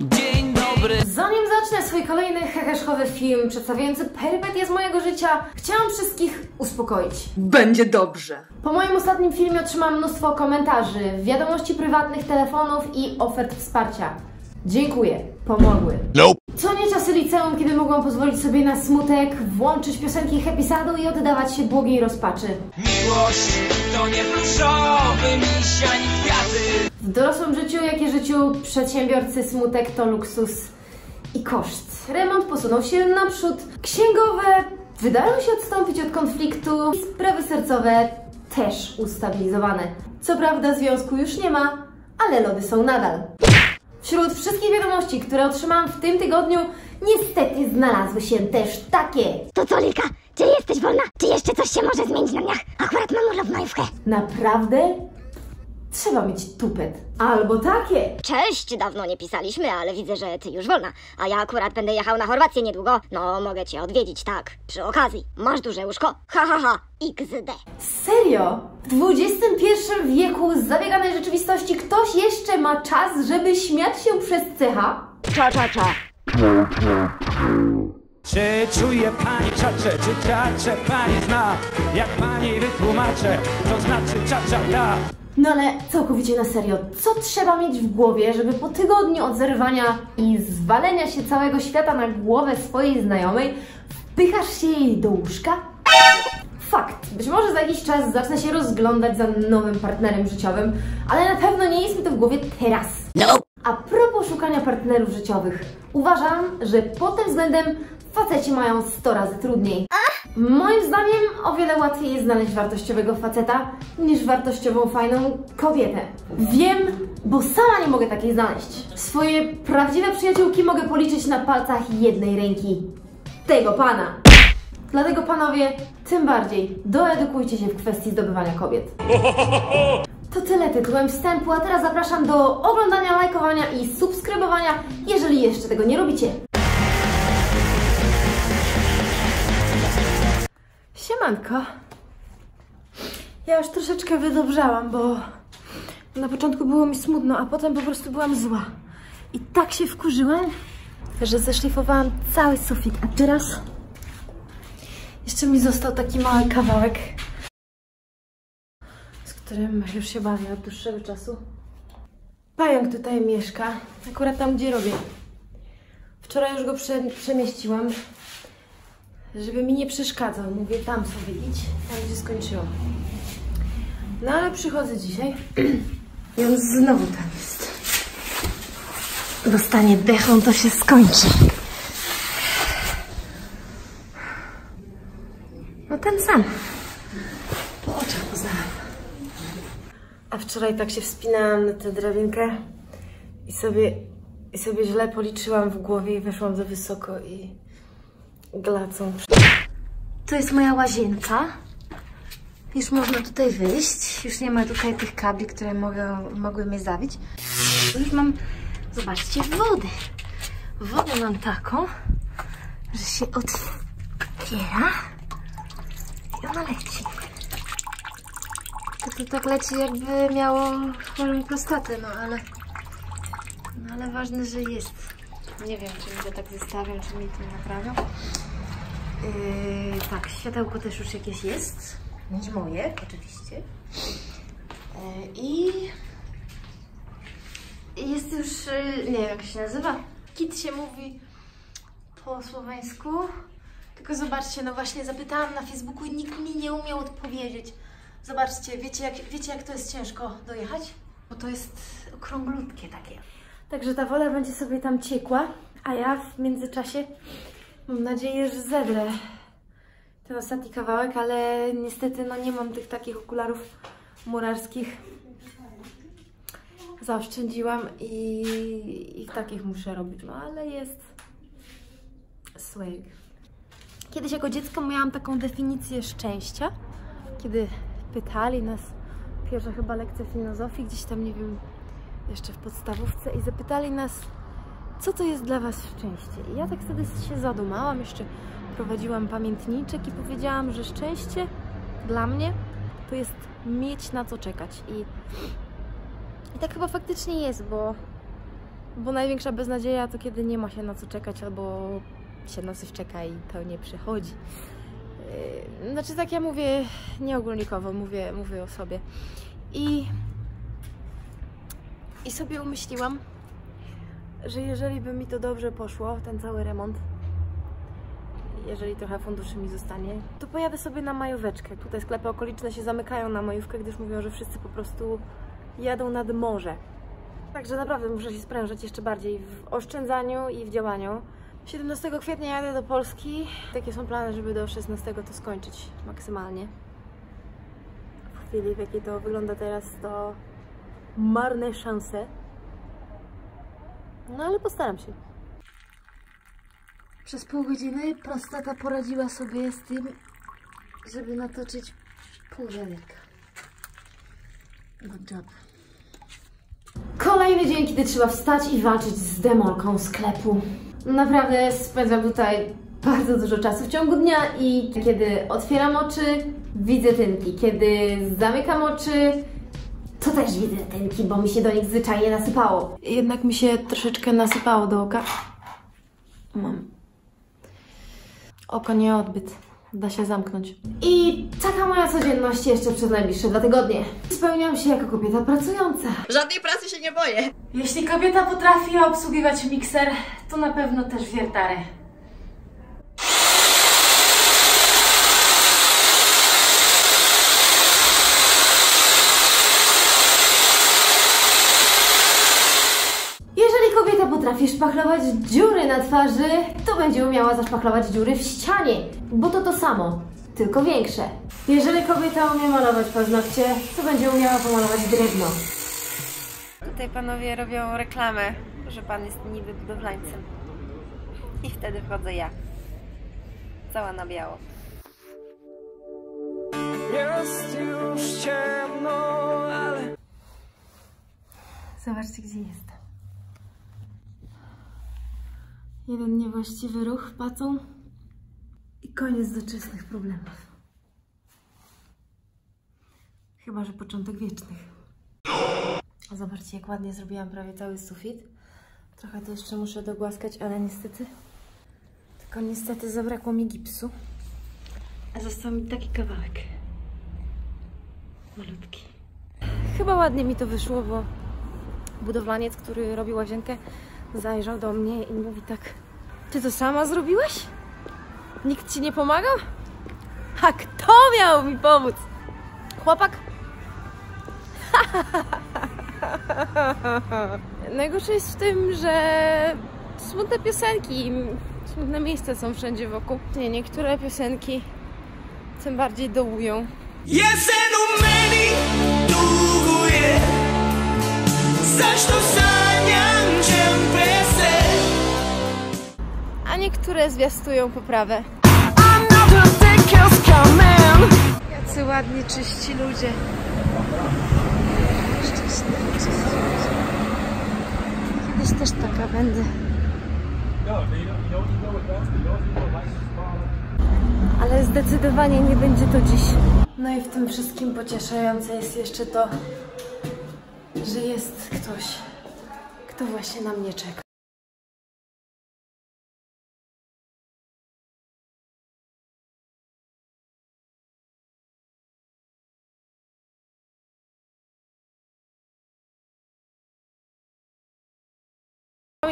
Dzień dobry. Zanim zacznę swój kolejny heheszkowy film przedstawiający perypetie z mojego życia, chciałam wszystkich uspokoić. Będzie dobrze. Po moim ostatnim filmie otrzymałam mnóstwo komentarzy, wiadomości prywatnych, telefonów i ofert wsparcia. Dziękuję, pomogły. Co nie czasy liceum, kiedy mogłam pozwolić sobie na smutek, włączyć piosenki Happy Sadu i oddawać się błogiej rozpaczy. Miłość to nie pluszowy miś ani kwiaty. W dorosłym życiu, jak i życiu przedsiębiorcy, smutek to luksus i koszt. Remont posunął się naprzód, księgowe wydają się odstąpić od konfliktu i sprawy sercowe też ustabilizowane. Co prawda związku już nie ma, ale lody są nadal. Wśród wszystkich wiadomości, które otrzymałam w tym tygodniu, niestety znalazły się też takie. To co, Lilka? Czy jesteś wolna? Czy jeszcze coś się może zmienić na dniach? Akurat mam urlop majówkę. Naprawdę? Trzeba mieć tupet. Albo takie. Cześć, dawno nie pisaliśmy, ale widzę, że ty już wolna. A ja akurat będę jechał na Chorwację niedługo. No, mogę cię odwiedzić, tak. Przy okazji. Masz duże łóżko? Ha, ha, ha. XD. Serio? W XXI wieku z zabieganej rzeczywistości ktoś jeszcze ma czas, żeby śmiać się przez cecha? Cza, cza, cza. Czy czuje pani czacze, czy czacze pani zna? Jak pani wytłumaczę, to znaczy czacza da. No ale całkowicie na serio, co trzeba mieć w głowie, żeby po tygodniu od zerwania i zwalenia się całego świata na głowę swojej znajomej wpychasz się jej do łóżka? Fakt, być może za jakiś czas zacznę się rozglądać za nowym partnerem życiowym, ale na pewno nie jest mi to w głowie teraz. A propos szukania partnerów życiowych, uważam, że pod tym względem faceci mają 100 razy trudniej. Moim zdaniem o wiele łatwiej jest znaleźć wartościowego faceta niż wartościową, fajną kobietę. Wiem, bo sama nie mogę takiej znaleźć. Swoje prawdziwe przyjaciółki mogę policzyć na palcach jednej ręki. Tego pana. Dlatego panowie, tym bardziej doedukujcie się w kwestii zdobywania kobiet. To tyle tytułem wstępu, a teraz zapraszam do oglądania, lajkowania i subskrybowania, jeżeli jeszcze tego nie robicie. Siemanko. Ja już troszeczkę wydobrzałam, bo na początku było mi smutno, a potem po prostu byłam zła. I tak się wkurzyłam, że zeszlifowałam cały sufit, a teraz jeszcze mi został taki mały kawałek, z którym już się bawię od dłuższego czasu. Pająk tutaj mieszka, akurat tam, gdzie robię. Wczoraj już go prze przemieściłam, żeby mi nie przeszkadzał. Mówię, tam sobie idź, tam gdzie skończyłam. No ale przychodzę dzisiaj i on znowu tam jest. Dostanie dechą, to się skończy. No ten sam. Po oczach poznałam. A wczoraj tak się wspinałam na tę drabinkę i sobie, i sobie źle policzyłam w głowie i weszłam za wysoko i glacą. To jest moja łazienka. Już można tutaj wyjść. Już nie ma tutaj tych kabli, które mogą, mogły mnie zabić. Już mam, zobaczcie, wodę. Wodę mam taką, że się otwiera i ona leci. To, to tak leci jakby miało chorą prostatę, no ale... No ale ważne, że jest. Nie wiem, czy mi to tak zestawią, czy mi to naprawią. Yy, tak, światełko też już jakieś jest. Niż moje, oczywiście. Yy, I... Jest już, yy, nie wiem jak się nazywa. Kit się mówi po słoweńsku. Tylko zobaczcie, no właśnie zapytałam na Facebooku i nikt mi nie umiał odpowiedzieć. Zobaczcie, wiecie jak, wiecie jak to jest ciężko dojechać? Bo to jest okrąglutkie takie. Także ta woda będzie sobie tam ciekła, a ja w międzyczasie mam nadzieję, że zedrę ten ostatni kawałek, ale niestety no nie mam tych takich okularów murarskich. Zaoszczędziłam i, i takich muszę robić, no ale jest swag. Kiedyś jako dziecko miałam taką definicję szczęścia, kiedy pytali nas, pierwsza chyba lekcja filozofii, gdzieś tam, nie wiem, jeszcze w podstawówce i zapytali nas, co to jest dla Was szczęście? I ja tak wtedy się zadumałam, jeszcze prowadziłam pamiętniczek i powiedziałam, że szczęście dla mnie to jest mieć na co czekać. I, i tak chyba faktycznie jest, bo Bo największa beznadzieja to kiedy nie ma się na co czekać albo się na coś czeka i to nie przychodzi. Yy, Znaczy tak ja mówię nieogólnikowo, mówię, mówię o sobie. I, I sobie umyśliłam, że jeżeli by mi to dobrze poszło, ten cały remont, jeżeli trochę funduszy mi zostanie, to pojadę sobie na majóweczkę. Tutaj sklepy okoliczne się zamykają na majówkę, gdyż mówią, że wszyscy po prostu jadą nad morze. Także naprawdę muszę się sprężyć jeszcze bardziej w oszczędzaniu i w działaniu. 17 kwietnia jadę do Polski. Takie są plany, żeby do 16 to skończyć maksymalnie. W chwili, w jakiej to wygląda teraz, to marne szanse. No ale postaram się. Przez pół godziny prostata poradziła sobie z tym, żeby natoczyć pół wiaderka. Good job. Kolejny dzień, kiedy trzeba wstać i walczyć z demolką sklepu. Naprawdę spędzam tutaj bardzo dużo czasu w ciągu dnia i kiedy otwieram oczy, widzę tynki. Kiedy zamykam oczy, to też widzę tynki, bo mi się do nich zwyczajnie nasypało. Jednak mi się troszeczkę nasypało do oka. Mam. Oko nie odbyt. Da się zamknąć. I taka moja codzienność jeszcze przez najbliższe dwa tygodnie. Spełniam się jako kobieta pracująca. Żadnej pracy się nie boję. Jeśli kobieta potrafi obsługiwać mikser, to na pewno też wiertarę. Jeżeli kobieta potrafi szpachlować dziury na twarzy, to będzie umiała zaszpachlować dziury w ścianie, bo to to samo, tylko większe. Jeżeli kobieta umie malować paznokcie, to będzie umiała pomalować drewno. Tutaj panowie robią reklamę, że pan jest niby budowlańcem. I wtedy wchodzę ja. Cała na biało. Jest już ciemno, ale Zobaczcie, gdzie jestem. Jeden niewłaściwy ruch pacą i koniec doczesnych problemów. Chyba, że początek wiecznych. Zobaczcie, jak ładnie zrobiłam prawie cały sufit. Trochę to jeszcze muszę dogłaskać, ale niestety... Tylko niestety zabrakło mi gipsu. A został mi taki kawałek. Malutki. Chyba ładnie mi to wyszło, bo budowlaniec, który robił łazienkę, zajrzał do mnie i mówi tak Ty to sama zrobiłaś? Nikt ci nie pomagał? A kto miał mi pomóc? Chłopak? Najgorsze jest w tym, że smutne piosenki, smutne miejsca są wszędzie wokół. Nie, niektóre piosenki tym bardziej dołują. Jesen a niektóre zwiastują poprawę. Jacy ładni, czyści ludzie. Szczęśliwi, czyści ludzie. Kiedyś też taka będę. Ale zdecydowanie nie będzie to dziś. No i w tym wszystkim pocieszające jest jeszcze to, że jest ktoś, kto właśnie na mnie czeka.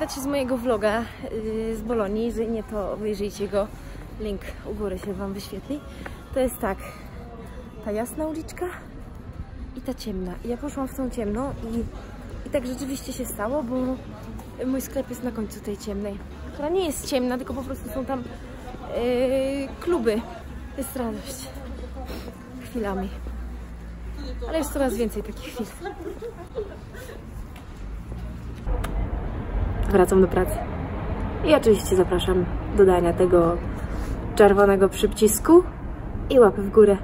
Pamiętacie z mojego vloga yy, z Bolonii, jeżeli nie to obejrzyjcie go, link u góry się Wam wyświetli. To jest tak, ta jasna uliczka i ta ciemna. I ja poszłam w tą ciemną i, i tak rzeczywiście się stało, bo mój sklep jest na końcu tej ciemnej. Która nie jest ciemna, tylko po prostu są tam yy, kluby. Jest radość. Chwilami. Ale jest coraz więcej takich chwil. Wracam do pracy. I oczywiście zapraszam do dania tego czerwonego przycisku i łapy w górę.